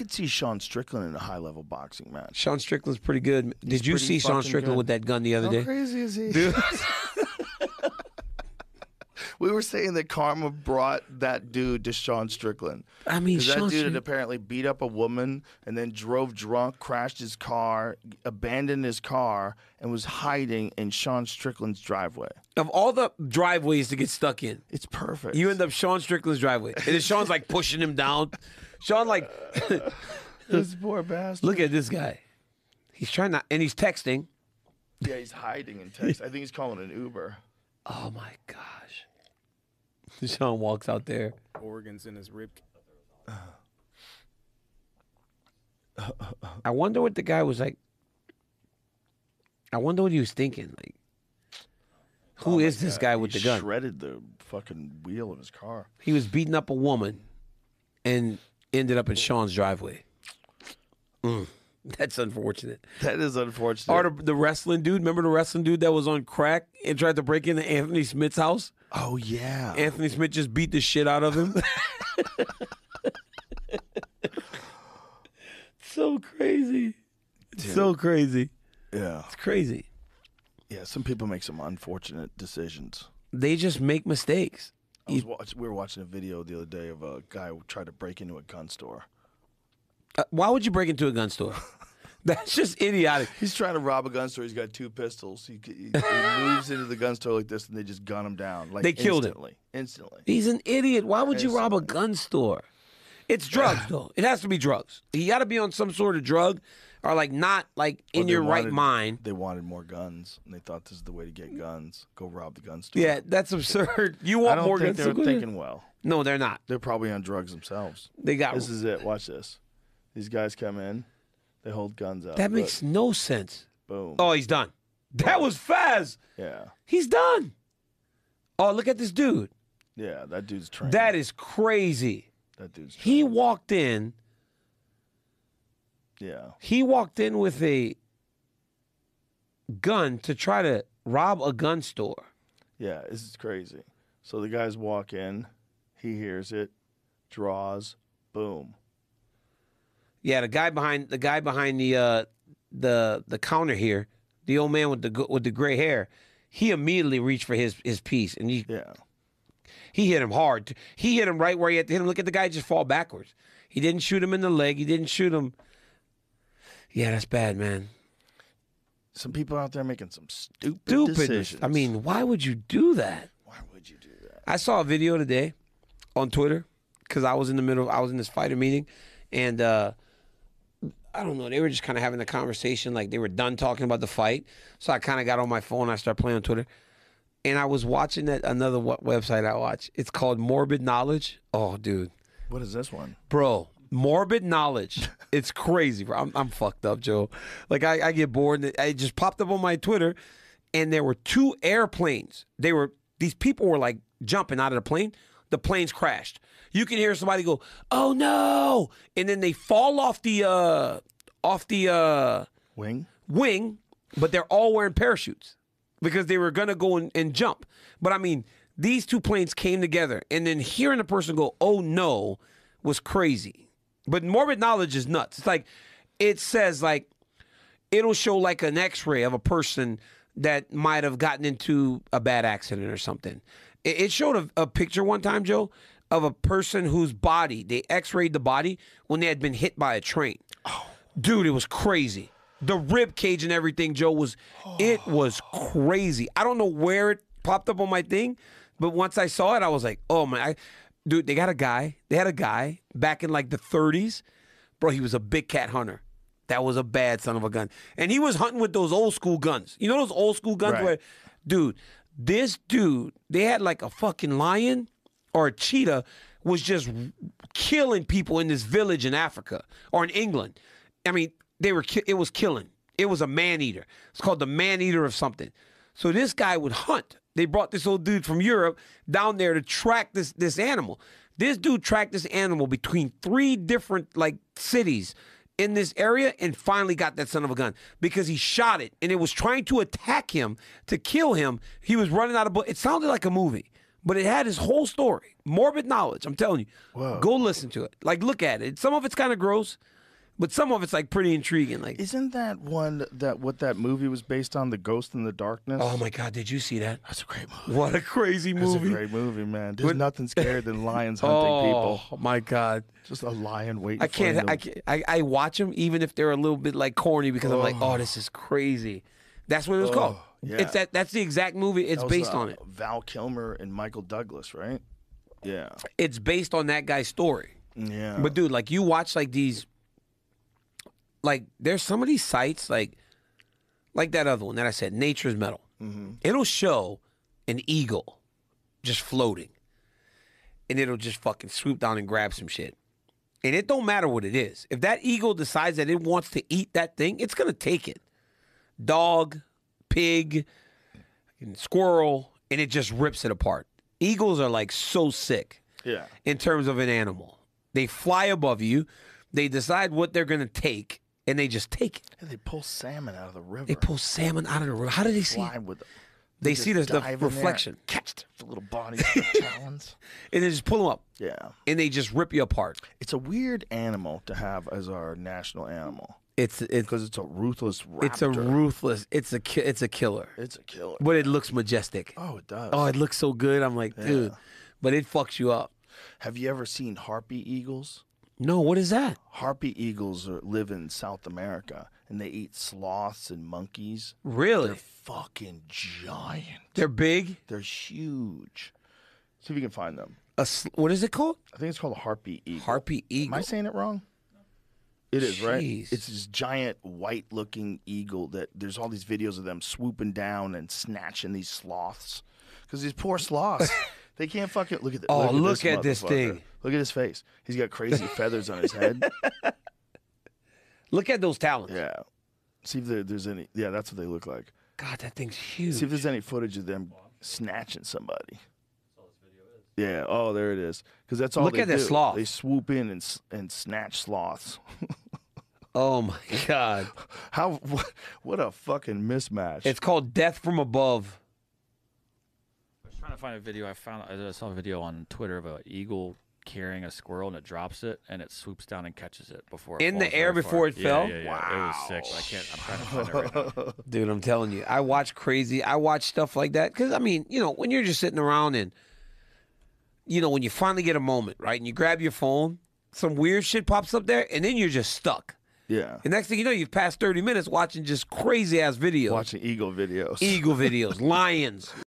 could see Sean Strickland in a high level boxing match. Sean Strickland's pretty good. He's Did you see Sean Strickland good. with that gun the other How day? crazy is he? Dude. we were saying that karma brought that dude to Sean Strickland. I mean, 'Cause that dude had apparently beat up a woman and then drove drunk, crashed his car, abandoned his car, and was hiding in Sean Strickland's driveway. Of all the driveways to get stuck in, It's perfect. you end up Sean Strickland's driveway. And then Sean's like pushing him down. Sean like, this poor bastard. look at this guy. He's trying not, and he's texting. Yeah, he's hiding in text. I think he's calling an Uber. Oh my gosh. Sean walks out there. Organs in his rib. I wonder what the guy was like. I wonder what he was thinking. Like, who is Oh my this God, guy with he the gun? Shredded the fucking wheel of his car. He was beating up a woman and ended up in Sean's driveway. Mm, that's unfortunate. That is unfortunate. Or the, the wrestling dude. Remember the wrestling dude that was on crack and tried to break into Anthony Smith's house? oh yeah. Anthony Smith just beat the shit out of him. so crazy. It's so crazy. yeah. It's crazy. Yeah. Some people make some unfortunate decisions. They just make mistakes. I was watch, we were watching a video the other day of a guy who tried to break into a gun store. Uh, why would you break into a gun store? That's just idiotic. He's trying to rob a gun store. He's got two pistols. He, he, he moves into the gun store like this, and they just gun him down. Like They killed him. instantly. Instantly. He's an idiot. Why would you rob a gun store? It's drugs, though. It has to be drugs. You got to be on some sort of drug, or like not like in your right mind. They wanted more guns, and they thought this is the way to get guns. Go rob the gun store. Yeah, that's absurd. You want I don't more think guns? they're so go ahead. thinking well. No, they're not. They're probably on drugs themselves. They got This is it. Watch this. These guys come in. They hold guns out. that Look, makes no sense. boom. Oh, he's done. That was fast. Yeah, He's done. Oh, look at this dude. yeah. That dude's trained. That is crazy. that dude's. Trained. He walked in. Yeah. He walked in with a gun to try to rob a gun store. Yeah, this is crazy. So the guys walk in, he hears it, draws, boom. Yeah, the guy behind the guy behind the uh, the the counter here, the old man with the with the gray hair, he immediately reached for his his piece and he Yeah. he hit him hard. He hit him right where he had to hit him. Look at the guy just fall backwards. He didn't shoot him in the leg. He didn't shoot him. Yeah, that's bad, man. Some people out there making some stupid, Stupid. decisions. I mean, why would you do that? why would you do that? I saw a video today on Twitter because I was in the middle. I was in this fighter meeting, and uh, I don't know. They were just kind of having a conversation, like they were done talking about the fight. So I kind of got on my phone. and I started playing on Twitter, and I was watching that another website I watch. It's called Morbid Knowledge. Oh, dude, What is this one? bro, Morbid Knowledge. it's crazy, bro. I'm, I'm fucked up, Joe. Like I, I get bored, and it just popped up on my Twitter, and there were two airplanes. They were these people were like jumping out of the plane. The planes crashed. You can hear somebody go, "Oh no!" and then they fall off the uh off the uh Wing? wing, but they're all wearing parachutes because they were gonna go and, and jump. But I mean, these two planes came together, and then hearing a person go, "Oh no," was crazy. But morbid knowledge is nuts. It's like it says like it'll show like an X-ray of a person that might have gotten into a bad accident or something. It, it showed a, a picture one time, Joe, of a person whose body they X-rayed the body when they had been hit by a train. Oh. Dude, it was crazy. The rib cage and everything, Joe, was it was crazy. I don't know where it popped up on my thing, but once I saw it, I was like, oh my, I, dude, they got a guy. They had a guy back in like the 30s, bro. He was a big cat hunter. That was a bad son of a gun, and he was hunting with those old school guns. You know those old school guns Right. where, dude, this dude, they had like a fucking lion or a cheetah was just killing people in this village in Africa or in England. I mean, they were ki- it was killing. It was a man eater. It's called the man eater of something. So this guy would hunt. They brought this old dude from Europe down there to track this this animal. This dude tracked this animal between three different like cities in this area and finally got that son of a gun because he shot it and it was trying to attack him to kill him. He was running out of bullets. it sounded like a movie. But it had his whole story. Morbid knowledge, I'm telling you. Whoa. Go listen to it. Like look at it. Some of it's kind of gross, but some of it's like pretty intriguing. Like Isn't that one that what that movie was based on, The Ghost in the Darkness? Oh my god, did you see that? That's a great movie. What a crazy That's movie. a great movie, man. There's But- nothing scarier than lions hunting oh people. my god. Just a lion waiting. I can't. I can't I, I watch them even if they're a little bit like corny because I'm like, oh, this is crazy. That's what it was called. yeah. It's that that's the exact movie. It's was, based uh, on it. Val Kilmer and Michael Douglas, right? Yeah. It's based on that guy's story. Yeah. But dude, like you watch like these like there's some of these sites like like that other one that I said, Nature's Metal. Mm-hmm. It'll show an eagle just floating. And it'll just fucking swoop down and grab some shit. And it don't matter what it is. If that eagle decides that it wants to eat that thing, it's gonna take it. Dog, pig, and squirrel, and it just rips it apart. Eagles are like so sick yeah. in terms of an animal. They fly above you, they decide what they're going to take, and they just take it. Yeah, They pull salmon out of the river. They pull salmon out of the river. How do they see? fly with them. They just see the, the dive in there, reflection, catch the little bodies, the talons. and they just pull them up, Yeah. and they just rip you apart. It's a weird animal to have as our national animal It's it's because it's a ruthless raptor. it's a ruthless. It's a ki- it's a killer, It's a killer. but it looks majestic. Oh, it does. Oh, it looks so good. I'm like, dude, but it fucks you up. Have you ever seen harpy eagles? No, what is that? Harpy eagles are, live in South America and they eat sloths and monkeys. Really? They're fucking giant. They're big. They're huge. See if you can find them. A sl- what is it called? I think it's called a harpy eagle. Harpy eagle. Am I saying it wrong? It is, right? It's this giant white looking eagle that there's all these videos of them swooping down and snatching these sloths. Because these poor sloths, they can't fucking look at the, Oh, look, look at at this thing. Look at his face. He's got crazy feathers on his head. Look at those talons. Yeah. See if there, there's any. Yeah, that's what they look like. God, that thing's huge. See if there's any footage of them snatching somebody. Yeah. Oh, there it is. Because that's all. Look they at that sloth. They swoop in and and snatch sloths. oh my god. How? What, what a fucking mismatch. It's called Death from Above. I was trying to find a video. I found I saw a video on Twitter of an eagle carrying a squirrel and it drops it and it swoops down and catches it before it In the air before far. it Yeah, fell? Yeah, yeah, It was sick. but I can't. I'm trying to find it right now. Dude, I'm telling you, I watch crazy. I watch stuff like that because I mean, you know, when you're just sitting around and, you know, when you finally get a moment, right, and you grab your phone, some weird shit pops up there, and then you're just stuck. yeah. The next thing you know, you've passed 30 minutes watching just crazy ass videos, Watching eagle videos. eagle videos, lions,